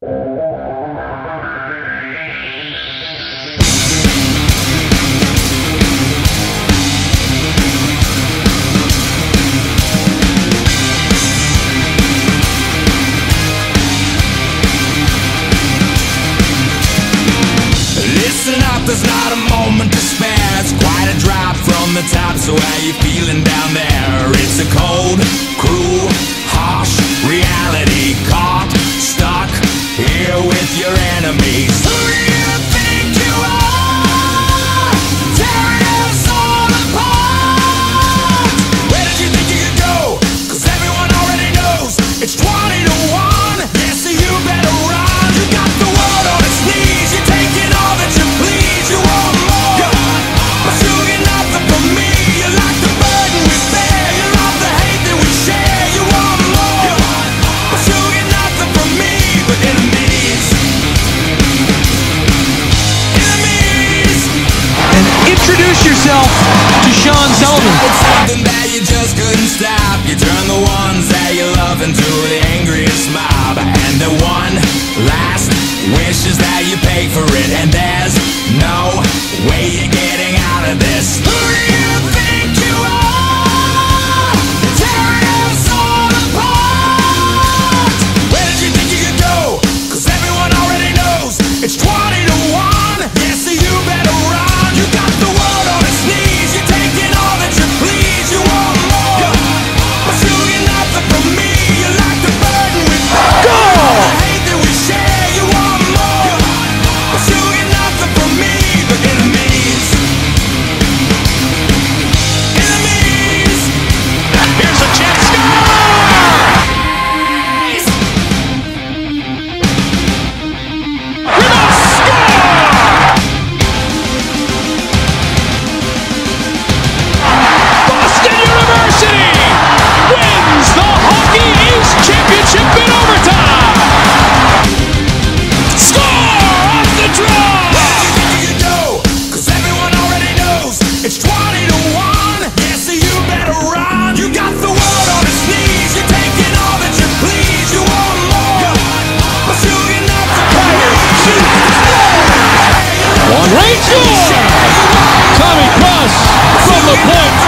Listen up, there's not a moment to spare. It's quite a drop from the top, so how you feeling down there? It's a cold, cruel, enemies. Introduce yourself to Sean Sullivan. Something that you just couldn't stop. You turn the ones that you love into the angriest mob. And the one last wish is that you pay for it. And there's no way you're it's 20 to 1. Yeah, so you better run. You got the world on its knees. You're taking all that you please. You want more, but you. Tommy Cross from the point.